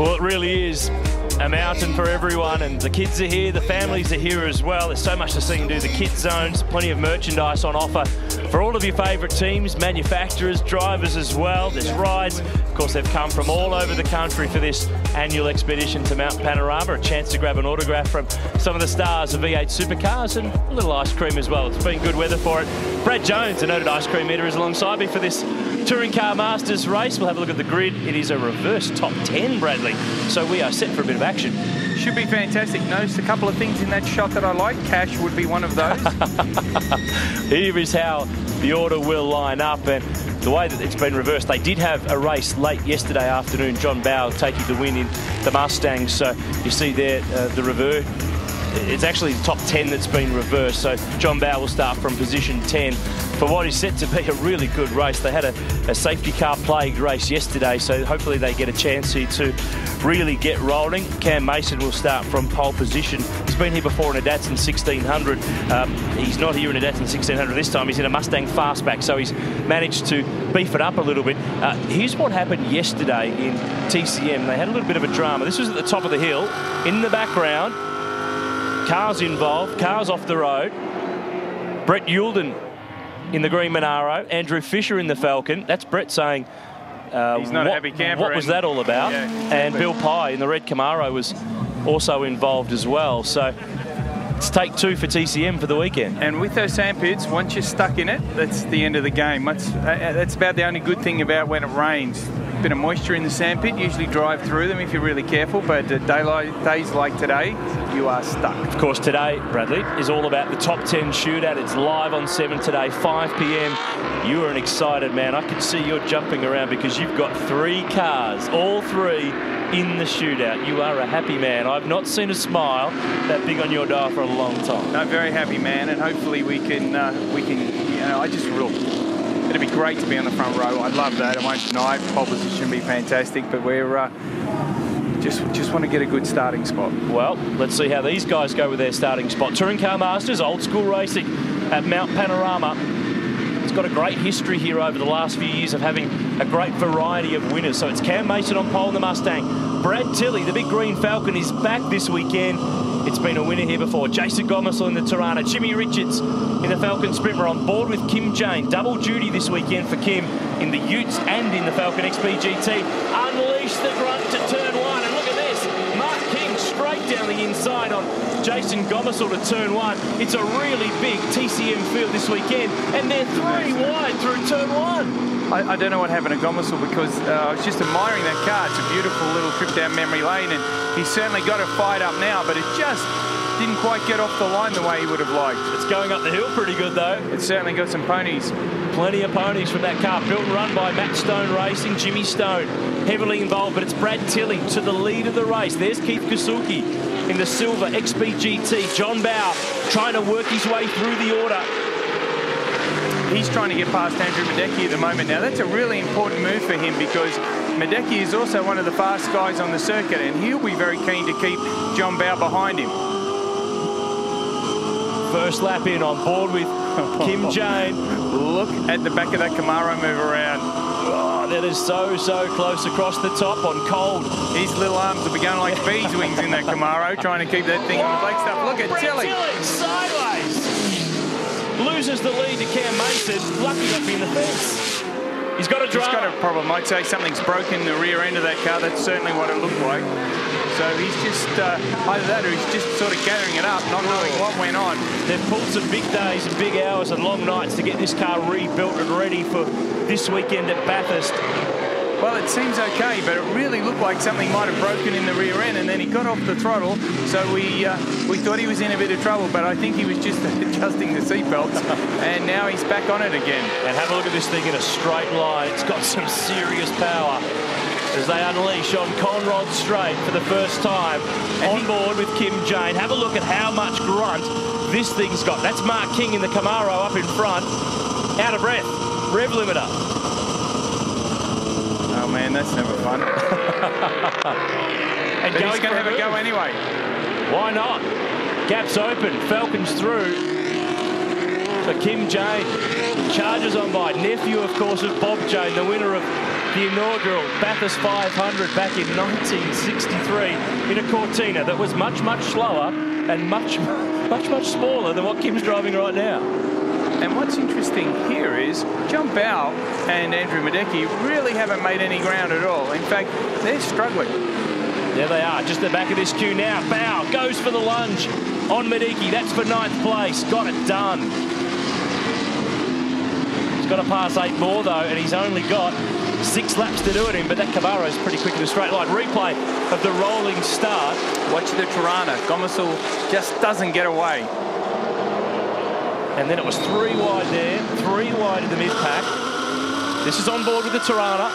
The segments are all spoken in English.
Well, it really is a mountain for everyone and the kids are here, the families are here as well. There's so much to see and do. The kids zones, plenty of merchandise on offer for all of your favourite teams, manufacturers, drivers as well. There's rides. Of course, they've come from all over the country for this annual expedition to Mount Panorama. A chance to grab an autograph from some of the stars of V8 supercars and a little ice cream as well. It's been good weather for it. Brad Jones, a noted ice cream eater, is alongside me for this Touring Car Masters race. We'll have a look at the grid. It is a reverse top 10, Bradley. So we are set for a bit of action. Should be fantastic. Noticed a couple of things in that shot that I like. Cash would be one of those. Here is how the order will line up. And the way that it's been reversed, they did have a race late yesterday afternoon. John Bowe taking the win in the Mustangs. So you see there uh, the reverse it's actually the top 10 that's been reversed. So John Bowe will start from position 10 for what is set to be a really good race. They had a, a safety car plagued race yesterday, so hopefully they get a chance here to really get rolling. Cam Mason will start from pole position. He's been here before in a Datsun 1600. Um, he's not here in a Datsun 1600 this time. He's in a Mustang Fastback, so he's managed to beef it up a little bit. Uh, here's what happened yesterday in TCM. They had a little bit of a drama. This was at the top of the hill. In the background, Cars involved, cars off the road. Brett Youlden in the Green Monaro, Andrew Fisher in the Falcon. That's Brett saying, uh, He's not what, a happy camper. What was that all about? Yeah, exactly. And Bill Pye in the red Camaro was also involved as well. So it's take two for TCM for the weekend. And with those sandpits, once you're stuck in it, that's the end of the game. That's, uh, that's about the only good thing about when it rains bit of moisture in the sandpit. Usually drive through them if you're really careful, but uh, daylight, days like today, you are stuck. Of course, today, Bradley, is all about the top 10 shootout. It's live on 7 today, 5 p.m. You are an excited man. I can see you're jumping around because you've got three cars, all three in the shootout. You are a happy man. I've not seen a smile that big on your dial for a long time. No, very happy man, and hopefully we can, uh, we can, you know, I just real it'd be great to be on the front row. I'd love that. I won't deny it. Pole position would be fantastic, but we're uh, just just want to get a good starting spot. Well, let's see how these guys go with their starting spot. Touring Car Masters, old school racing at Mount Panorama. It's got a great history here over the last few years of having a great variety of winners. So it's Cam Mason on pole in the Mustang. Brad Tilley, the big green Falcon, is back this weekend. It's been a winner here before. Jason Gomersall in the Torana. Jimmy Richards in the Falcon Sprinter on board with Kim Jane. Double duty this weekend for Kim in the Utes and in the Falcon XBGT. Unleash the grunt to turn one. And look at this. Mark King straight down the inside on Jason Gomersall to turn one. It's a really big TCM field this weekend. And they're three wide through turn one. I, I, don't know what happened to Gomersall because uh, I was just admiring that car. It's a beautiful little trip down memory lane and he's certainly got it fired up now, but it just didn't quite get off the line the way he would have liked. It's going up the hill pretty good though. It's certainly got some ponies. Plenty of ponies from that car. Built and run by Matt Stone Racing, Jimmy Stone. Heavily involved, but it's Brad Tilley to the lead of the race. There's Keith Kassulke in the silver XBGT. John Bowe trying to work his way through the order he's trying to get past Andrew Miedecke at the moment. Now, that's a really important move for him because Miedecke is also one of the fast guys on the circuit, and he'll be very keen to keep John Bowe behind him. First lap in on board with Kim Jane. Look at the back of that Camaro move around. Oh, that is so, so close across the top on cold. His little arms be going like bees' wings in that Camaro, trying to keep that thing on the black stuff. Look at Tilley. sideways loses the lead to Cam Mason. Lucky not in the fence. He's got a drive. He's got a problem. I'd say something's broken in the rear end of that car. That's certainly what it looked like. So he's just, uh, either that or he's just sort of gathering it up, not knowing what went on. They've pulled some big days and big hours and long nights to get this car rebuilt and ready for this weekend at Bathurst. Well, it seems okay, but it really looked like something might have broken in the rear end, and then he got off the throttle, so we uh, we thought he was in a bit of trouble, but I think he was just adjusting the seatbelts, and now he's back on it again. And have a look at this thing in a straight line. It's got some serious power as they unleash on Conrod Straight for the first time and on board with Kim Jane. Have a look at how much grunt this thing's got. That's Mark King in the Camaro up in front. Out of breath. Rev limiter man, that's never fun. and but he's going to have a go anyway. Why not? Gaps open, Falcons through. So Kim Jane charges on by. Nephew, of course, of Bob Jane, the winner of the inaugural Bathurst 500 back in 1963 in a Cortina that was much, much slower and much, much, much smaller than what Kim's driving right now. And what's interesting here is John Bowe and Andrew Miedecke really haven't made any ground at all. In fact, they're struggling. There they are, just the back of this queue now. Bowe goes for the lunge on Miedecke. That's for ninth place. Got it done. He's got to pass eight more, though, and he's only got six laps to do it in, but that Cabarro is pretty quick in a straight line. Replay of the rolling start. Watch the Torana. Gomersall just doesn't get away. And then it was three wide there, three wide in the mid-pack. This is on board with the Torana.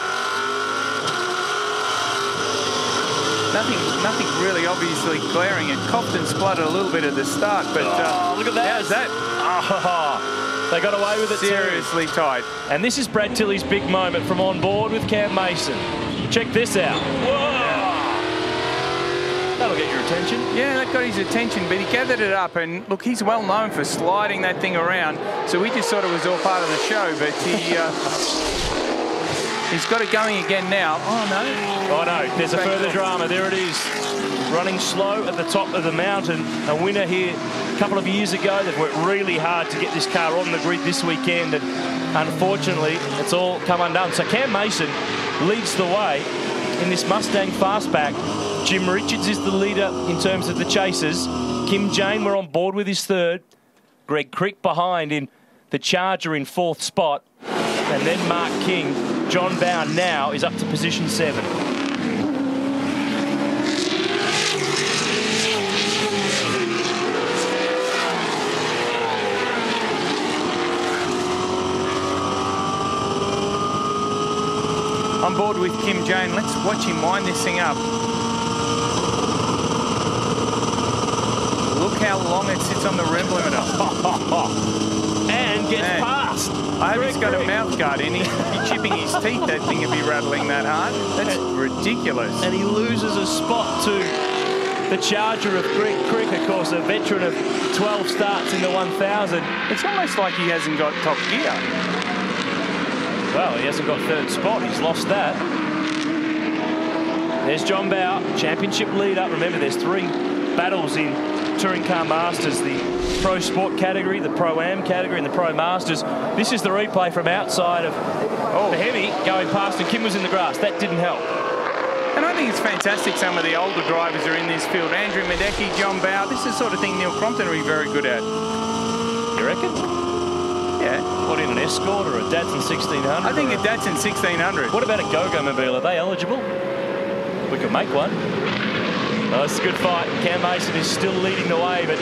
Nothing, nothing really obviously glaring. And Cofton spluttered a little bit at the start, but uh, oh, look at that. How's that? Oh, they got away with it Seriously too. tight. And this is Brad Tilley's big moment from on board with Cam Mason. Check this out. Whoa! That'll get your attention. Yeah, that got his attention, but he gathered it up. And look, he's well known for sliding that thing around. So we just thought it was all part of the show, but he. Uh, He's got it going again now. Oh, no. Oh, no. There's a further drama. There it is. Running slow at the top of the mountain. A winner here a couple of years ago that worked really hard to get this car on the grid this weekend. And unfortunately, it's all come undone. So Cam Mason leads the way in this Mustang Fastback. Jim Richards is the leader in terms of the chasers. Kim Jane, we're on board with his third. Greg Crick behind in the Charger in fourth spot. And then Mark King John Bowe now is up to position seven. On board with Kim Jane. Let's watch him wind this thing up. How long it sits on the rim limiter. and gets Man. past. I hope he's got a mouth guard in. He'd be chipping his teeth, that thing would be rattling that hard. That's and, ridiculous. And he loses a spot to the charger of Greg Crick, of course, a veteran of 12 starts in the 1,000. It's almost like he hasn't got top gear. Well, he hasn't got third spot. He's lost that. There's John Bowe, championship leader. Remember, there's three battles in Touring Car Masters, the Pro Sport category, the Pro Am category, and the Pro Masters. This is the replay from outside of oh. the Hemi going past, and Kim was in the grass. That didn't help. And I think it's fantastic some of the older drivers are in this field. Andrew Miedecke, John Bowe. This is the sort of thing Neil Crompton will be very good at. You reckon? Yeah. What, in an Escort or a Datsun 1600? I think a Datsun 1600. What about a Go-Go Mobile? Are they eligible? We could make one. It's a good fight. Cam Mason is still leading the way, but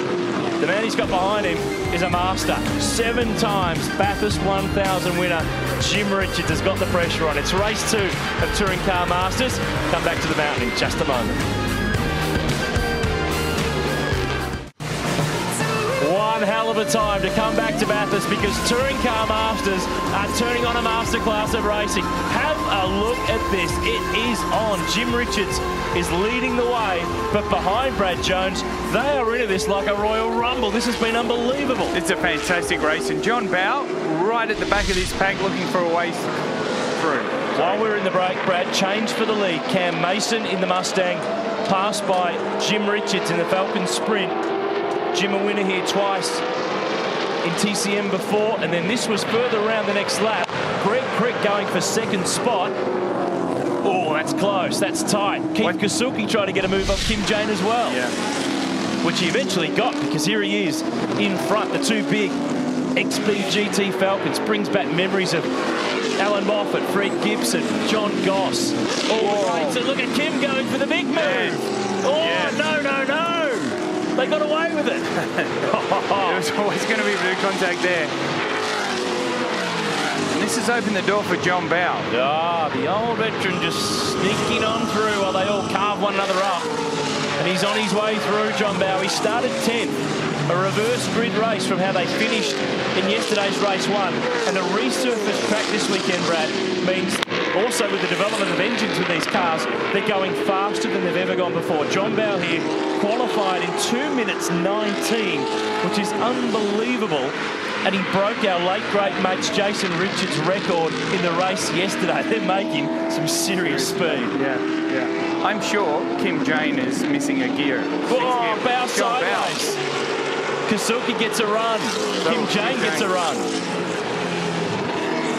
the man he's got behind him is a master. Seven times Bathurst 1000 winner. Jim Richards has got the pressure on. It's race two of Touring Car Masters. Come back to the mountain in just a moment. Of a time to come back to Bathurst because Touring Car Masters are turning on a masterclass of racing. Have a look at this. It is on. Jim Richards is leading the way, but behind Brad Jones, they are into this like a Royal Rumble. This has been unbelievable. It's a fantastic race, and John Bowe right at the back of this pack looking for a way through. While we're in the break, Brad, change for the lead. Cam Mason in the Mustang, passed by Jim Richards in the Falcon Sprint. Jim a winner here twice in TCM before, and then this was further around the next lap. Greg Crick going for second spot. Oh, that's close. That's tight. Keith what? Kassulke tried to get a move on Kim Jane as well. Yeah. Which he eventually got because here he is in front. The two big XB GT Falcons brings back memories of Allan Moffat, Fred Gibson, John Goss. Oh, so look at Kim going for the big move. Yeah. Oh, yeah. no, no, no. They got away with it. there was always going to be blue contact there. And this has opened the door for John Bowe. Ah, the old veteran just sneaking on through while they all carve one another up. And he's on his way through, John Bowe. He started 10th, a reverse grid race from how they finished in yesterday's race one. And a resurfaced track this weekend, Brad, means also with the development of engines with these cars, they're going faster than they've ever gone before. John Bowe here qualified in 2 minutes 19, which is unbelievable. and he broke our late great mate's Jason Richards record in the race yesterday. They're making some serious speed. Yeah, yeah. I'm sure Kim Jane is missing a gear. Oh, Bowe sideways. Kassulke gets a run. Kim Jane gets a run.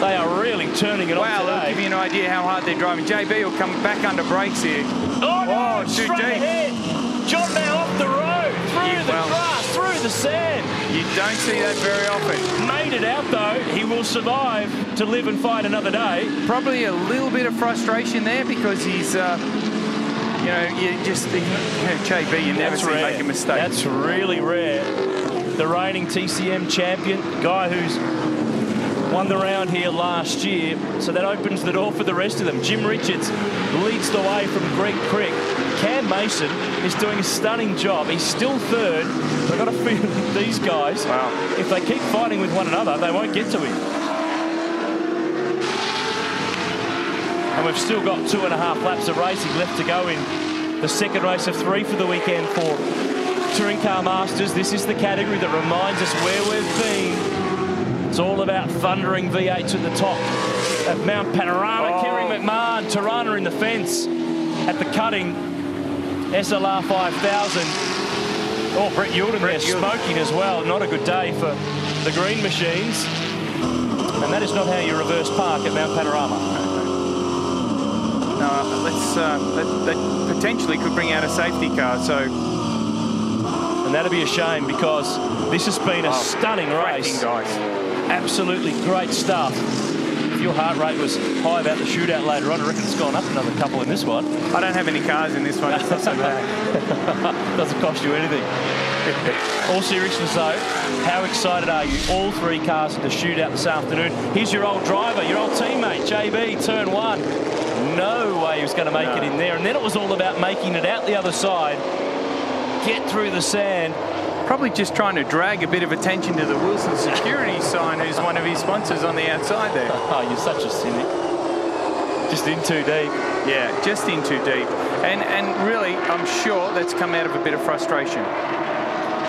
They are really turning it wow, on today. Wow, give you an idea how hard they're driving. JB will come back under brakes here. Oh, no, oh too straight deep. ahead. John now off the road, through Yeah, the well, grass, through the sand. You don't see that very often. Made it out though. He will survive to live and fight another day. Probably a little bit of frustration there because he's, uh, you know, you just, you know, JB, you never That's see him rare. make a mistake. That's really rare. The reigning TCM champion, guy who's won the round here last year, so that opens the door for the rest of them. Jim Richards leads the way from Greg Crick. Cam Mason is doing a stunning job. He's still third. I've got a feeling these guys, Wow. if they keep fighting with one another, they won't get to him. And we've still got two and a half laps of racing left to go in the second race of three for the weekend for Touring Car Masters. This is the category that reminds us where we've been. It's all about thundering V8s at the top of Mount Panorama. Oh. Kerry McMahon, Torana in the fence at the cutting. SLR 5000. Oh, Brett Youlden Brett there Youlden. smoking as well. Not a good day for the green machines. And that is not how you reverse park at Mount Panorama. No, let's, uh, that, that potentially could bring out a safety car. So, And that'd be a shame because this has been a Oh, stunning race. guys. Absolutely great stuff. If your heart rate was high about the shootout later on, I reckon it's gone up another couple in this one. I don't have any cars in this one. It's not so bad. Doesn't cost you anything. All seriousness though, how excited are you? All three cars in the shootout this afternoon. Here's your old driver, your old teammate, JB, turn one. No way he was going to make No. it in there. And then it was all about making it out the other side, get through the sand. Probably just trying to drag a bit of attention to the Wilson security sign, who's one of his sponsors on the outside there. Oh, you're such a cynic. Just in too deep. Yeah, just in too deep. And and really, I'm sure that's come out of a bit of frustration.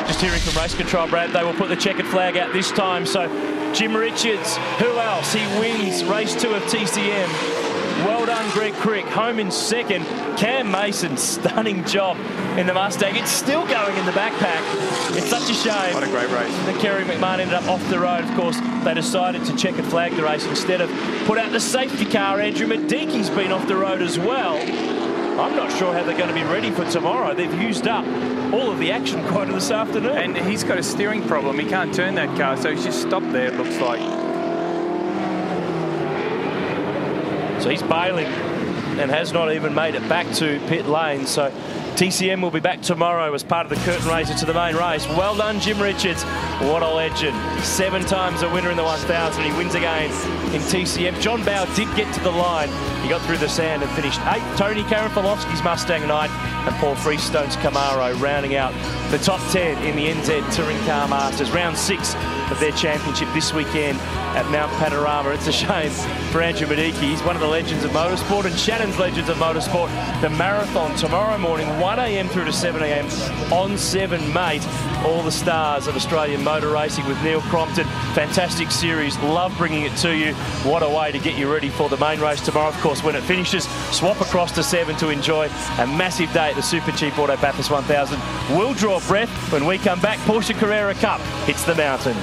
Just hearing from race control, Brad, they will put the checkered flag out this time. So Jim Richards, who else? He wins race two of TCM. Well done, Greg Crick. Home in second. Cam Mason, stunning job in the Mustang. It's still going in the backpack. It's such a shame. What a great race. that Kerry McMahon ended up off the road. Of course, they decided to check and flag the race instead of put out the safety car. Andrew Miedecke's been off the road as well. I'm not sure how they're going to be ready for tomorrow. They've used up all of the action quota this afternoon. And he's got a steering problem. He can't turn that car, so he's just stopped there, it looks like. So he's bailing and has not even made it back to pit lane. So TCM will be back tomorrow as part of the curtain raiser to the main race. Well done, Jim Richards. What a legend. Seven times a winner in the 1000. He wins again in TCM. John Bowe did get to the line. He got through the sand and finished eighth. Tony Karanfilovski's Mustang Knight and Paul Freestone's Camaro rounding out the top 10 in the NZ Touring Car Masters. Round six of their championship this weekend at Mount Panorama. It's a shame for Andrew Miedecke. He's one of the legends of motorsport and Shannon's legends of motorsport. The marathon tomorrow morning, 1am through to 7am on 7 Mate. All the stars of Australian motor racing with Neil Crompton. Fantastic series. Love bringing it to you. What a way to get you ready for the main race tomorrow. Of course, when it finishes, swap across to 7 to enjoy a massive day at the Super Cheap Auto Bathurst 1000. We'll draw breath when we come back. Porsche Carrera Cup hits the mountain.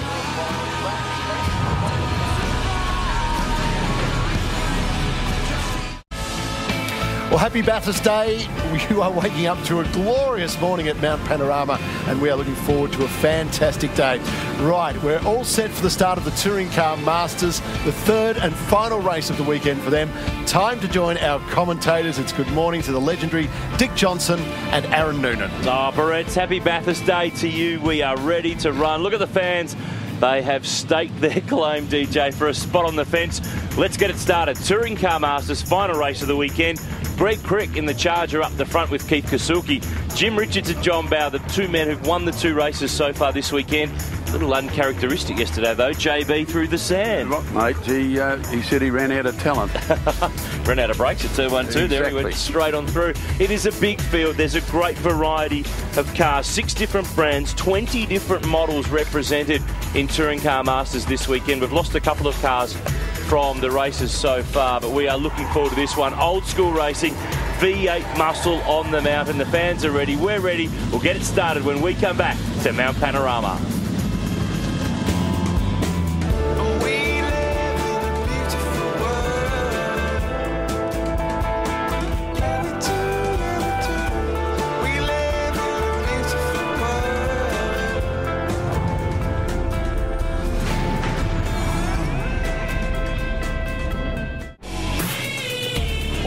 Well, happy Bathurst Day. You are waking up to a glorious morning at Mount Panorama, and we are looking forward to a fantastic day. Right, we're all set for the start of the Touring Car Masters, the third and final race of the weekend for them. Time to join our commentators. It's good morning to the legendary Dick Johnson and Aaron Noonan. Oh, Barrett's happy Bathurst Day to you. We are ready to run. Look at the fans. They have staked their claim, DJ, for a spot on the fence. Let's get it started. Touring Car Masters, final race of the weekend. Greg Crick in the Charger up the front with Keith Kassulke. Jim Richards and John Bowe, the two men who've won the two races so far this weekend. Little uncharacteristic yesterday, though. JB through the sand. Mate. He, uh, he said he ran out of talent. ran out of brakes at turn one, two. There he went straight on through. It is a big field. There's a great variety of cars. Six different brands, 20 different models represented in Touring Car Masters this weekend. We've lost a couple of cars from the races so far, but we are looking forward to this one. Old school racing, V8 muscle on the mountain. The fans are ready. We're ready. We'll get it started when we come back to Mount Panorama.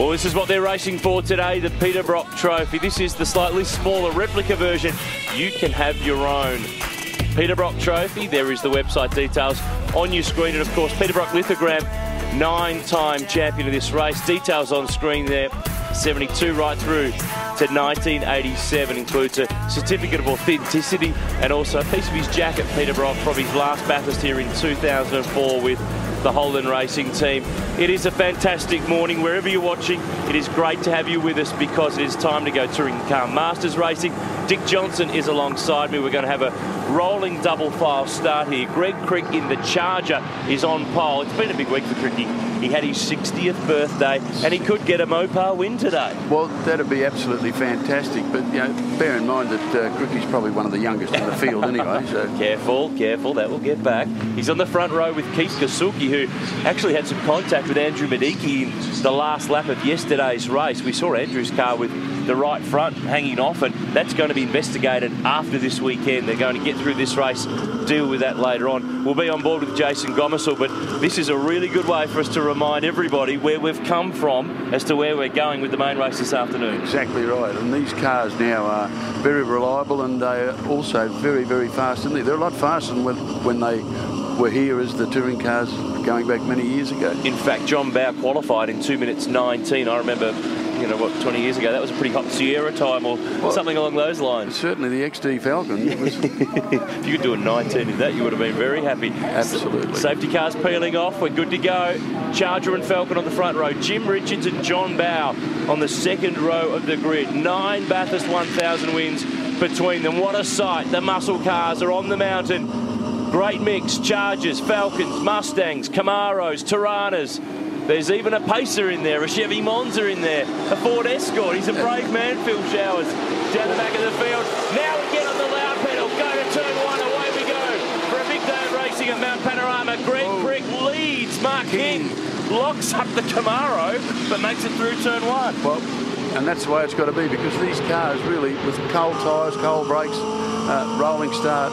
Well, this is what they're racing for today, the Peter Brock Trophy. This is the slightly smaller replica version. You can have your own. Peter Brock Trophy, there is the website details on your screen. And of course, Peter Brock lithogram, nine-time champion of this race. Details on screen there, 72 right through to 1987. Includes a certificate of authenticity and also a piece of his jacket, Peter Brock, from his last Bathurst here in 2004 with the Holden Racing team. It is a fantastic morning wherever you're watching. It is great to have you with us because it is time to go Touring Car Masters Racing. Dick Johnson is alongside me. We're going to have a rolling double file start here. Greg Crick in the Charger is on pole. It's been a big week for Cricky. He had his 60th birthday and he could get a Mopar win today. Well, that'd be absolutely fantastic. But you know, bear in mind that uh, Cricky's probably one of the youngest in the field anyway. So careful, careful. That will get back. He's on the front row with Keith Kassulke, who actually had some contact with Andrew Miedecke in the last lap of yesterday's race. We saw Andrew's car with the right front hanging off, and that's going to be investigated after this weekend. They're going to get through this race, deal with that later on. We'll be on board with Jason Gomersall, but this is a really good way for us to remind everybody where we've come from as to where we're going with the main race this afternoon. Exactly right, and these cars now are very reliable and they are also very, very fast, and they're a lot faster than when they were here as the touring cars going back many years ago. In fact, John Bowe qualified in 2 minutes 19. I remember you know, what, 20 years ago, that was a pretty hot Sierra time or well, something along those lines. Certainly the XD Falcon. if you could do a 19 in that, you would have been very happy. Absolutely. Safety cars peeling off. We're good to go. Charger and Falcon on the front row. Jim Richards and John Bowe on the second row of the grid. Nine Bathurst 1000 wins between them. What a sight. The muscle cars are on the mountain. Great mix. Chargers, Falcons, Mustangs, Camaros, Toranas. There's even a Pacer in there, a Chevy Monza in there, a Ford Escort. He's a brave man, Phil Showers, down the back of the field. Now we get on the loud pedal, go to turn one, away we go for a big day of racing at Mount Panorama. Greg. Crick leads, Mark King locks up the Camaro, but makes it through turn one. Well, and that's the way it's got to be because these cars really, with cold tyres, cold brakes, uh, rolling start,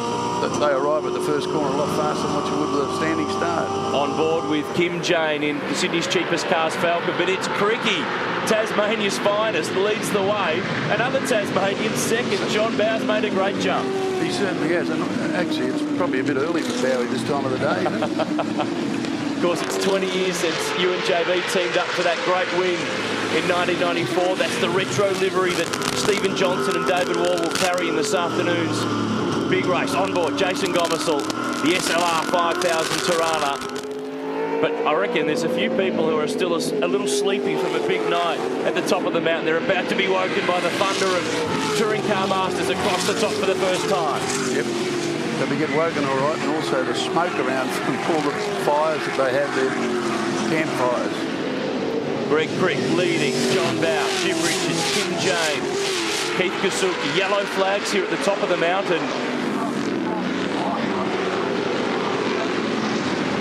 they arrive at the first corner a lot faster than what you would with a standing start. On board with Kim Jane in Sydney's cheapest cars Falcon, but it's Cricky. Tasmania's finest leads the way. Another Tasmanian second. John Bowe's made a great jump. He certainly has. And actually, it's probably a bit early for Bowie this time of the day, of course, it's 20 years since you and JB teamed up for that great win in 1994. That's the retro livery that Steven Johnson and David Wall will carry in this afternoon's big race. On board, Jason Gomersall, the SLR 5000 Torana. But I reckon there's a few people who are still a, a, little sleepy from a big night at the top of the mountain. They're about to be woken by the thunder of touring car masters across the top for the first time. Yep. They'll be getting woken all right, and also the smoke around from all the fires that they have there, campfires. Greg Crick leading, John Bowe, Jim Richards, Kim James, Keith Kassulke. Yellow flags here at the top of the mountain.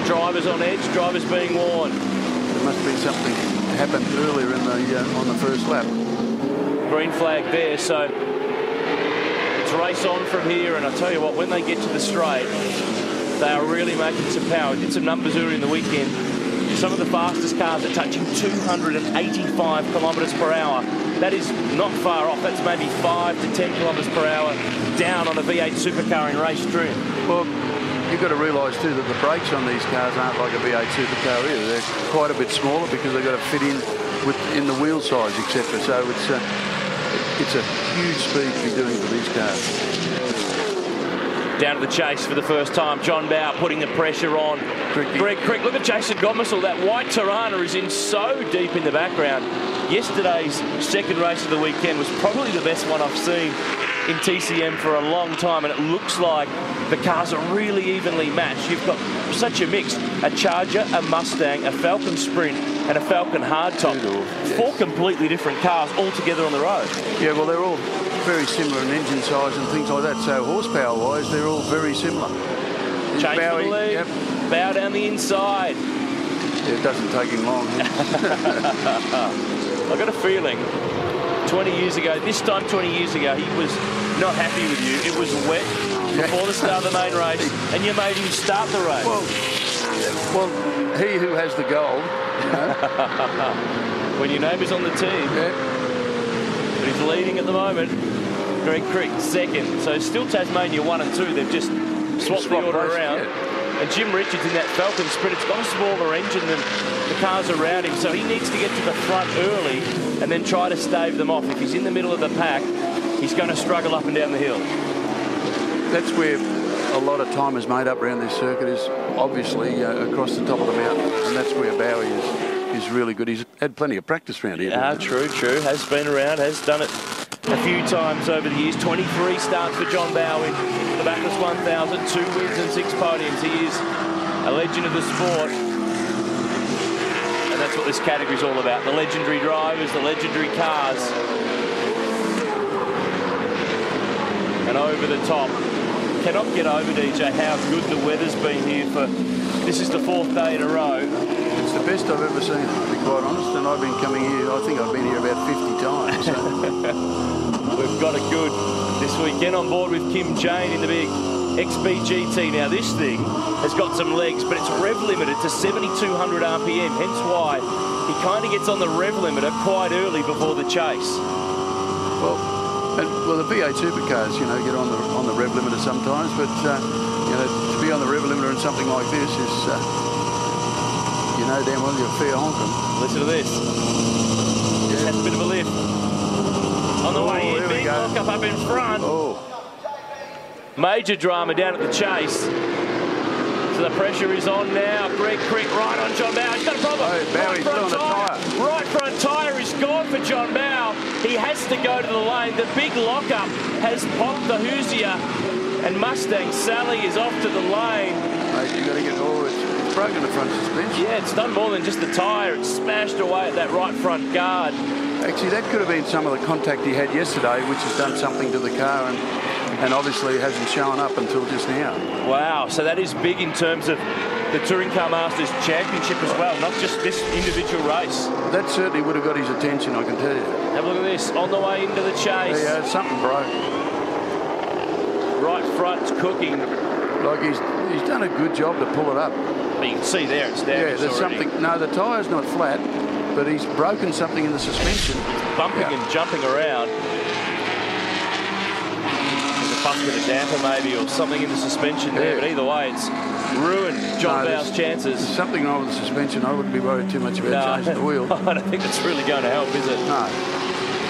Drivers on edge, drivers being warned. There must be something happened earlier in the uh, on the first lap. Green flag there, so it's race on from here. And I tell you what, when they get to the straight, they are really making some power. Did some numbers earlier in the weekend. Some of the fastest cars are touching 285 kilometres per hour. That is not far off. That's maybe 5 to 10 kilometres per hour down on a V8 supercar in race trim. Well, you've got to realise too that the brakes on these cars aren't like a V8 supercar either. They're quite a bit smaller because they've got to fit in with in the wheel size, etc. So it's a, it's a huge speed to be doing for these cars. Down to the chase for the first time. John Bowe putting the pressure on. Cricky. Greg Crick. Look at Jason Gomersall. That white Torana is in so deep in the background. Yesterday's second race of the weekend was probably the best one I've seen in TCM for a long time, and it looks like the cars are really evenly matched. You've got such a mix: a Charger, a Mustang, a Falcon Sprint, and a Falcon Hardtop. Four completely different cars all together on the road. Yeah, well, they're all very similar in engine size and things like that. So horsepower-wise, they're all very similar. Change Bowie- the lead. Yep. Bowe down the inside. Yeah, it doesn't take him long. I got a feeling 20 years ago, this time 20 years ago, he was not happy with you. It was wet before the start of the main race, and you made him start the race. well, well, he who has the gold, you know, when your name is on the team, yeah, but he's leading at the moment. Greg Crick second, so still Tasmania one and two. They've just swapped the order race, around. yeah. And Jim Richards in that Falcon Sprint, it's got a smaller engine than the cars around him, so he needs to get to the front early and then try to stave them off. If he's in the middle of the pack, he's going to struggle up and down the hill. that's where a lot of time is made up around this circuit is obviously uh, across the top of the mountain, and that's where Bowie is is really good. He's had plenty of practice around here. Ah, true, true. Has been around, has done it a few times over the years. 23 starts for John Bowie. The Bathurst 1000, two wins and six podiums. He is a legend of the sport. And that's what this category is all about. The legendary drivers, the legendary cars. And over the top. Cannot get over, DJ, how good the weather's been here for... This is the fourth day in a row. It's the best I've ever seen, to be quite honest. And I've been coming here. I think I've been here about 50 times. So. We've got it good this weekend on board with Kim Jane in the big XBGT. Now this thing has got some legs, but it's rev limited to 7,200 RPM, hence why he kind of gets on the rev limiter quite early before the chase. Well, and, well, the V8 supercars, you know, get on the on the rev limiter sometimes, but uh, you know, to be on the rev limiter in something like this is, uh, you know, damn well you're fair honking. Listen to this. Just had a bit of a lift. On the Oh, way in, big go. lock up in front. Oh, Major drama down at the chase. So the pressure is on now. Greg Crick right on John Bowe. He's got a problem. Oh, Bowe's right front a tyre. Right front tyre is gone for John Bowe. He has to go to the lane. The big lockup has popped the Hoosier. And Mustang Sally is off to the lane. mate, you got to get. Oh, it's, it's broken the front suspension. Yeah, it's done more than just the tyre. It's smashed away at that right front guard. Actually, that could have been some of the contact he had yesterday, which has done something to the car, and and obviously hasn't shown up until just now. Wow, so that is big in terms of the Touring Car Masters Championship as well, not just this individual race. That certainly would have got his attention, I can tell you. Have a look at this, on the way into the chase. Yeah, something broke. Right front's cooking. Like he's he's done a good job to pull it up. But you can see there it's Yeah, there's already. something. No, the tyre's not flat, but he's broken something in the suspension. Bumping Yeah. and jumping around. There's a busket of damper maybe or something in the suspension there, Yeah. but either way it's ruined John No, Bowe's chances. There's something wrong with the suspension. I wouldn't be worried too much about No, changing the wheel. I don't think that's really going to help, is it? No.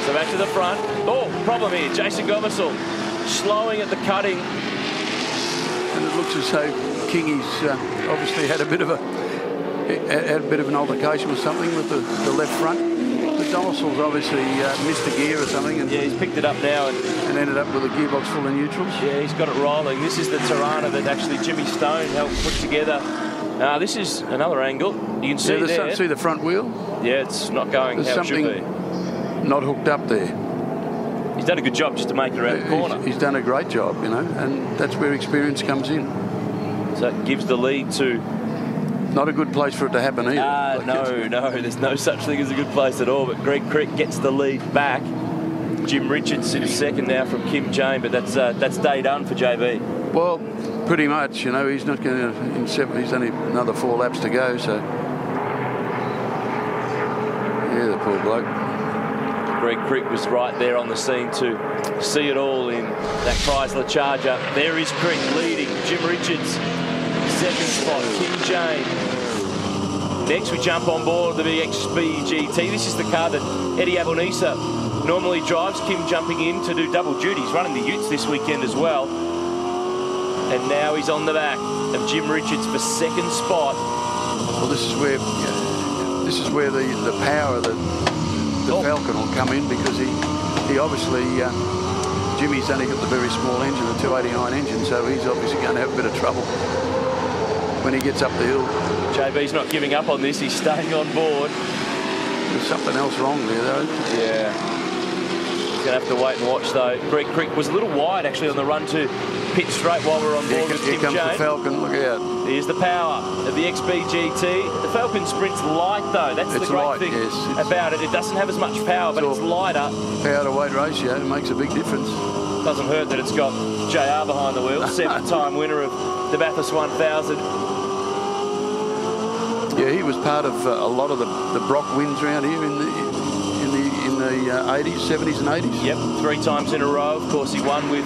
So back to the front. Oh, problem here. Jason Gomersall slowing at the cutting. And it looks as though Kingy's uh, obviously had a bit of a had a bit of an altercation with something with the, the left front. The Donaldson's obviously uh, missed a gear or something and, Yeah, he's picked it up now and and ended up with a gearbox full of neutrals. yeah, he's got it rolling. This is the Torana that actually Jimmy Stone helped put together. Uh, this is another angle. You can see Yeah, there. some- see the front wheel? Yeah, it's not going There's how something not hooked up there. He's done a good job just to make it around the corner. He's, he's done a great job, you know, and that's where experience comes in. So it gives the lead to. Not a good place for it to happen either. Ah, Like no, no, there's no such thing as a good place at all. But Greg Crick gets the lead back. Jim Richards in second now from Kim Jane, but that's uh, that's day done for JB. Well, pretty much, you know, he's not going to, in seven, he's only another four laps to go, so. Yeah, the poor bloke. Greg Crick was right there on the scene to see it all in that Chrysler Charger. There is Crick leading. Jim Richards, second spot. Kim Jane. Next, we jump on board the BXB GT. This is the car that Eddie Abelnica normally drives. Kim jumping in to do double duty. He's running the Utes this weekend as well. And now he's on the back of Jim Richards for second spot. Well, this is where this is where the the power that the Oh. Falcon will come in because he he obviously uh, Jimmy's only got the very small engine, the 289 engine, so he's obviously going to have a bit of trouble when he gets up the hill. JB's not giving up on this. He's staying on board. There's something else wrong there, though. Yeah. He's going to have to wait and watch, though. Greg Crick was a little wide, actually, on the run to pit straight while we're on board co- with here comes the Falcon. Look out! Here's the power of the XBGT. The Falcon Sprint's light, though. That's the great light, thing yes, about it. It doesn't have as much power, but It's it's lighter. Power to weight ratio makes a big difference. Doesn't hurt that it's got JR behind the wheel, seven-time winner of the Bathurst 1000. Yeah, he was part of uh, a lot of the, the Brock wins around here in the in the in the uh, 80s, 70s, and 80s. Yep, three times in a row. Of course, he won with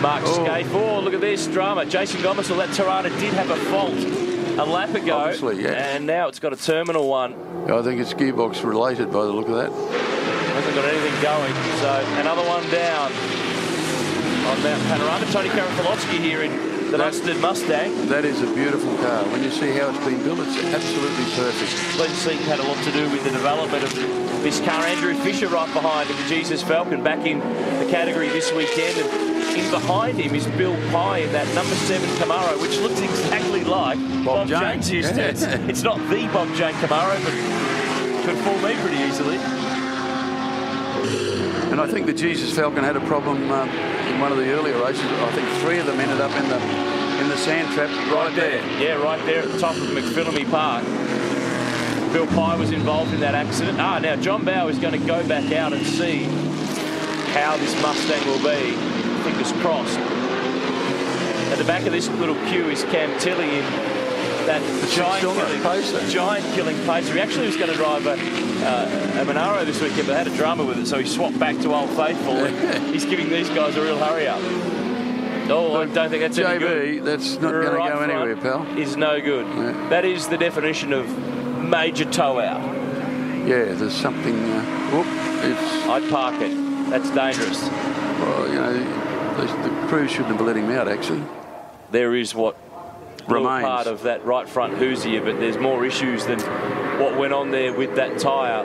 Mark Oh. Skaife. Oh, look at this drama. Jason Gomes, well, that Torana did have a fault a lap ago. Obviously, yeah. And now it's got a terminal one. I think it's gearbox related by the look of that. Hasn't got anything going. So another one down on Mount Panorama. Tony Karanfilovski here in the Mustang. That is a beautiful car. When you see how it's been built, it's absolutely perfect. Glenn Seek had a lot to do with the development of this car. Andrew Fisher right behind the Jesus Falcon back in the category this weekend. And in behind him is Bill Pye in that number seven Camaro, which looks exactly like Bob, Bob used to. Yeah. It's, it's not the Bob Jane Camaro, but could fool me pretty easily. And I think the Jesus Falcon had a problem uh, in one of the earlier races. I think three of them ended up in the in the sand trap right, there. Yeah, right there at the top of McPhillamy Park. Bill Pye was involved in that accident. Ah, now John Bowe is going to go back out and see how this Mustang will be. Fingers crossed. At the back of this little queue is Cam Tilley in that giant killing, Pacer. giant killing pacer. He actually was going to drive a, uh, a Monaro this weekend, but had a drama with it, so he swapped back to Old Faithful. he's giving these guys a real hurry up. Oh, I don't think that's any good. JB, that's not going to go anywhere, pal. Is no good. Yeah. That is the definition of major toe out. Yeah, there's something. Uh, whoop, it's I'd park it. That's dangerous. well, you know, the, the crew shouldn't have let him out. Actually, There is what Remains. part of that right front Hoosier, but there's more issues than what went on there with that tyre.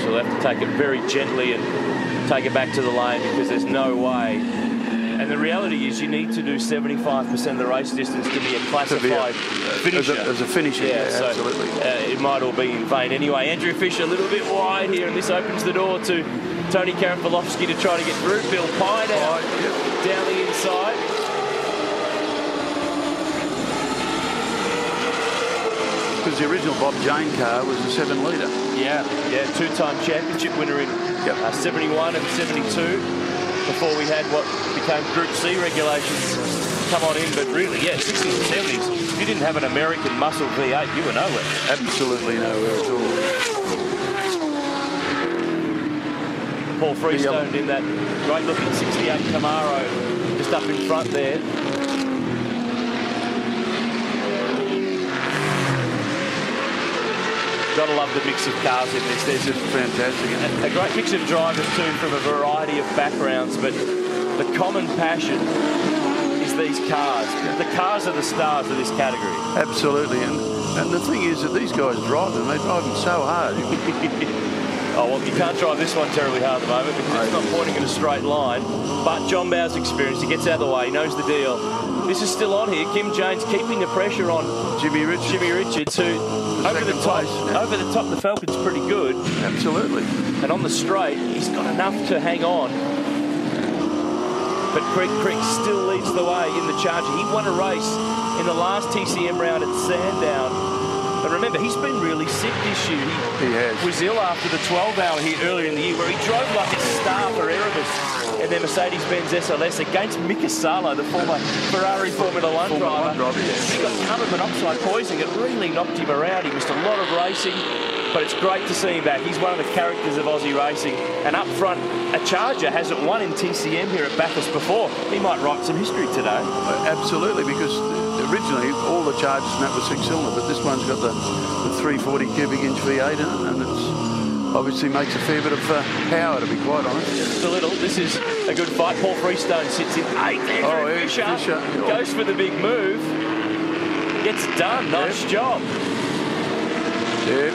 So they'll have to take it very gently and take it back to the lane because there's no way. And the reality is you need to do 75% of the race distance to be a classified as finisher. a, as a finisher. Yeah, so absolutely. uh, it might all be in vain anyway. Andrew Fisher a little bit wide here, and this opens the door to Tony Karanfilovski to try to get through. Bill Pye now Pye, yep. down the inside. Because the original Bob Jane car was a seven litre. Yeah, yeah, two-time championship winner in Yep. uh, 71 and 72 before we had what became Group C regulations come on in. But really, yeah, 60s and 70s, if you didn't have an American muscle V8, you were nowhere. Absolutely nowhere at all. Paul Freestone in that great-looking 68 Camaro just up in front there. Gotta love the mix of cars in this. There's Just fantastic. a, a great mix of drivers too from a variety of backgrounds, but the common passion is these cars. The cars are the stars of this category. Absolutely. And, and the thing is that these guys drive them. They drive them so hard. Oh, well, you can't drive this one terribly hard at the moment because it's not pointing in a straight line. But John Bowe's experience, he gets out of the way, he knows the deal. This is still on here. Kim James keeping the pressure on Jimmy Richards. Jimmy Richards, who over the top, yeah. over the top, the Falcon's pretty good, Absolutely. and on the straight, he's got enough to hang on. But Greg Crick still leads the way in the Charger. He won a race in the last TCM round at Sandown. And remember, he's been really sick this year. He, He has. was ill after the 12 hour here earlier in the year where he drove like a star for Erebus in their Mercedes-Benz SLS against Mika Salo, the former Ferrari Formula One Formula driver. One driver, yeah. He got carbon monoxide poisoning. It really knocked him around. He missed a lot of racing, but it's great to see him back. He's one of the characters of Aussie racing. And up front, a Charger hasn't won in TCM here at Bathurst before. He might write some history today. Absolutely, because originally all the Chargers and that was six cylinder, but this one's got the, the 340 cubic inch V8 in it, and it's obviously makes a fair bit of uh, power, to be quite honest. Just a little. This is a good fight. Paul Freestone sits in eighth. Andrew Oh, yeah, Fisher, Fisher. goes for the big move. Gets it done. Nice job. Yeah.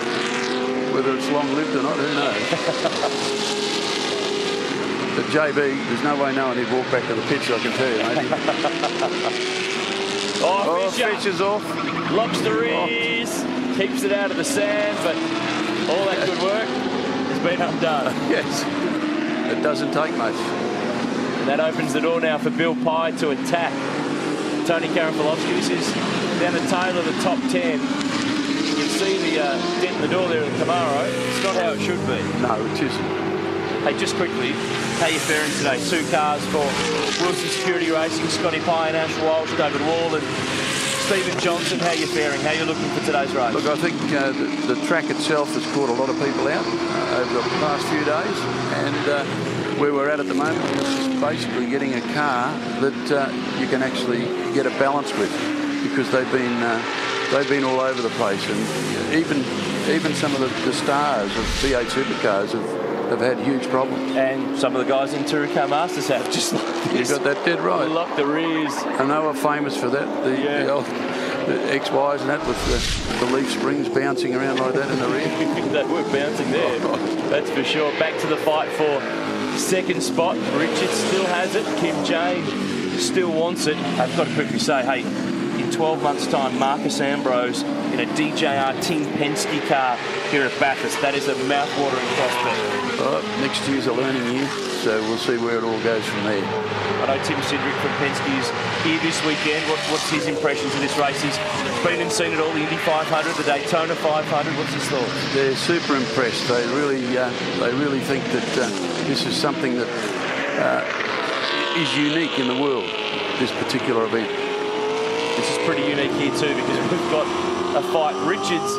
Whether it's long-lived or not, who knows? but JB, there's no way knowing he'd walk back to the pitch, I can tell you, mate. Oh, Oh, Fisher. Fisher's off. Lobs the ears. Keeps it out of the sand, but all that good work been undone. Yes. It doesn't take much. And that opens the door now for Bill Pye to attack. Tony Karanfilovski, this is down the tail of the top 10. You can see the uh, dent in the door there in the Camaro. It's not how it should be. No, it isn't. Hey, just quickly, how you faring today? Two cars for Wilson Security Racing, Scotty Pye and Ash Walsh, David Wall and Steven Johnson. How you faring? How you looking for today's race? Look, I think uh, the, the track itself has caught a lot of people out over the past few days, and uh, where we're at at the moment is basically getting a car that uh, you can actually get a balance with, because they've been uh, they've been all over the place, and even even some of the, the stars of V8 supercars have, have had huge problems. and some of the guys in Touring Car Masters have just like You this. got that dead right. Lock the rears. And they were famous for that. The, Yeah. the old the XYs and that with the, the leaf springs bouncing around like that in the rear. they were bouncing there. Oh. That's for sure. Back to the fight for second spot. Richard still has it. Kim Jane still wants it. I've got to quickly say, hey, in 12 months' time, Marcos Ambrose in a DJR Team Penske car here at Bathurst. That is a mouth-watering prospect. Next year's a learning year, so we'll see where it all goes from there. I know Tim Cindric from Penske is here this weekend. What, what's his impressions of this race? He's been and seen it all, the Indy 500, the Daytona 500. What's his thoughts? They're super impressed. They really, uh, they really think that uh, this is something that uh, is unique in the world. This particular event. This is pretty unique here too because we've got a fight. Richards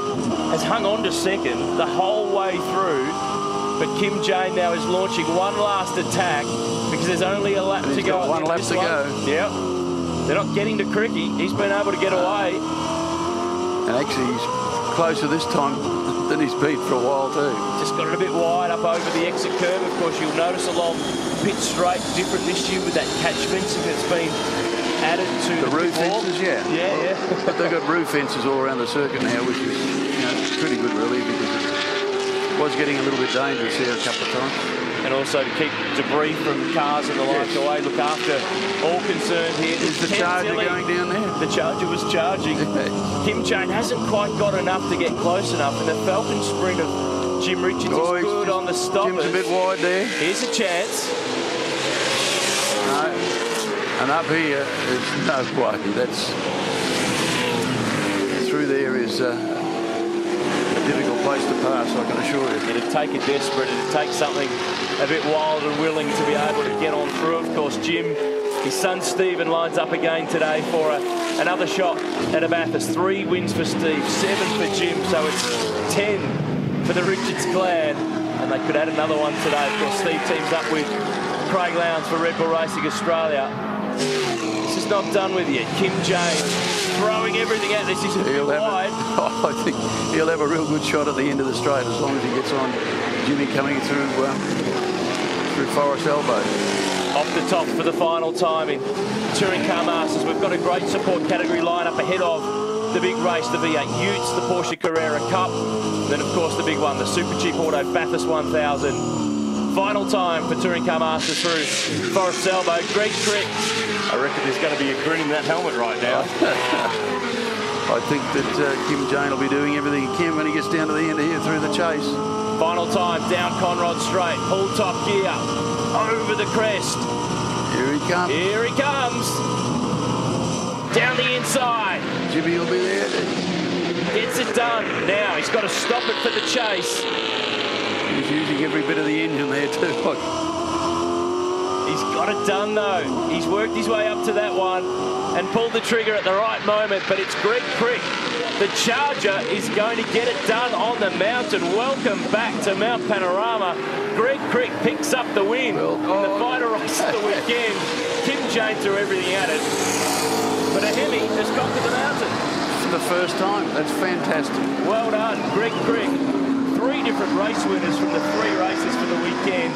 has hung on to second the whole way through, but Kim Jane now is launching one last attack because there's only a lap to go. one the lap to one. Yep. They're not getting to Cricky. He's been able to get uh, away. And actually, he's closer this time than he's been for a while too. Just got it a bit wide up over the exit curve. Of course, you'll notice along pit straight, different this year with that catch fencing that's been added to The roof pit fences, yeah. Yeah, yeah. But they've got roof fences all around the circuit now, which is you know, pretty good really because was getting a little bit dangerous here a couple of times. and also to keep debris from cars and the like Yes. away. Look after all concerned here. Is the Ken Charger going down there? The Charger was charging. Kim Jane hasn't quite got enough to get close enough, and the Falcon sprint of Jim Richards Oh, is good on the stoppers. Jim's a bit wide there. Here's a chance. No. And up here, there's no way. That's through there is uh, a difficult place to pass. I can assure you. It'd take a desperate, it'd take something a bit wild and willing to be able to get on through. Of course, Jim, his son Stephen lines up again today for a, another shot at a Bathurst. Three wins for Steve, seven for Jim, so it's 10 for the Richards clan. And they could add another one today. Of course, Steve teams up with Craig Lowndes for Red Bull Racing Australia. This is not done with yet. Kim Jane throwing everything at this. He's a He'll have, wide. a, I think he'll have a real good shot at the end of the straight as long as he gets on Jimmy coming through uh, through Forest Elbow. off the top for the final time in Touring Car Masters. We've got a great support category lineup ahead of the big race, the V8 Utes, the Porsche Carrera Cup, then of course the big one, the Super Cheap Auto Bathurst 1000. Final time for Touring Car Masters through Forest Elbow. Greg Crick, I reckon there's going to be a grin in that helmet right now. I think that uh, Kim Jane will be doing everything he can when he gets down to the end of here through the chase. Final time down Conrod Straight, pull top gear, over the crest. Here he comes. Here he comes. Down the inside. Jimmy will be there. Gets it done. Now he's got to stop it for the chase. He's using every bit of the engine there too. He's got it done though. He's worked his way up to that one and pulled the trigger at the right moment. But it's Greg Crick. The Charger is going to get it done on the mountain. Welcome back to Mount Panorama. Greg Crick picks up the win Well, in the race of the weekend. Kim Jane threw everything at it. But a Hemi has conquered the mountain. for the first time. That's fantastic. Well done, Greg Crick. three different race winners from the three races for the weekend.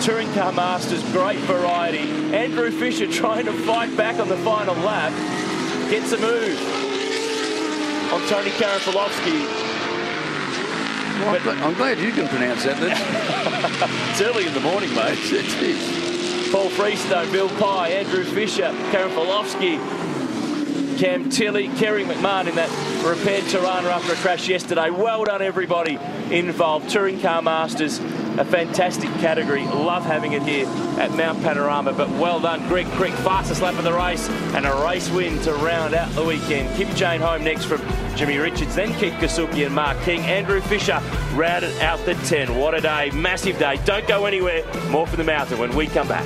Touring Car Masters, great variety. Andrew Fisher trying to fight back on the final lap. Gets a move on Tony Karanfilovski. Well, I'm, glad, I'm, glad you can pronounce that. it's early in the morning, mate. Paul Freestone, Bill Pye, Andrew Fisher, Karanfilovski, Cam Tilley, Kerry McMahon in that repaired Torana after a crash yesterday. Well done, everybody involved. Touring Car Masters, a fantastic category. Love having it here at Mount Panorama, but well done, Greg Crick, fastest lap of the race, and a race win to round out the weekend. Kim Jane home next from Jimmy Richards, then Keith Kassulke and Mark King. Andrew Fisher rounded out the 10. What a day, massive day. Don't go anywhere. More from the mountain when we come back.